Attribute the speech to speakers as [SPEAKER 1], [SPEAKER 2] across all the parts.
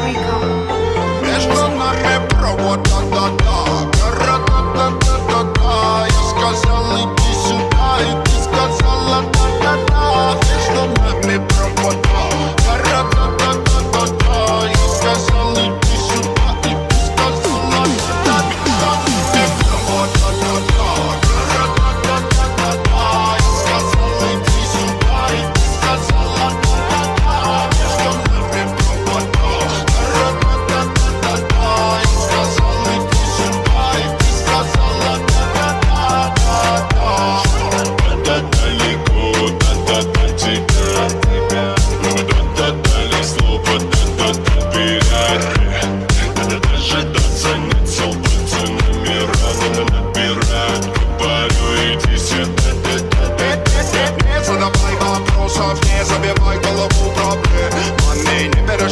[SPEAKER 1] Rico. Esto no me.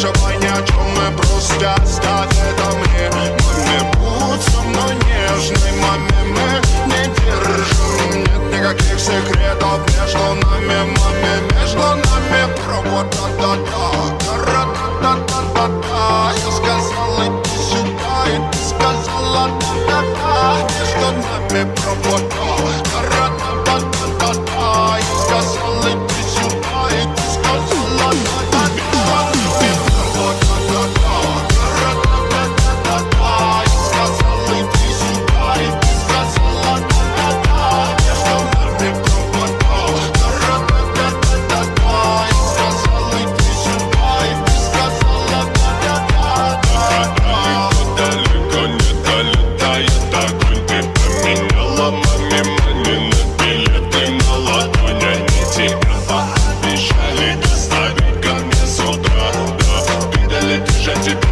[SPEAKER 1] переживай ни о чем Мы просто оставь это мне Маме, будь со мной нежной Маме, мы не держим. Нет никаких секретов между нами Маме, между нами. Провод Да-да-да, да-да-да-да Я сказал, иди сюда, и ты сказала Да-да-да, между нами провод Да-да-да sensitive.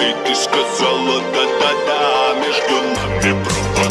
[SPEAKER 1] И ты сказала да-да-да Между нами
[SPEAKER 2] пропасть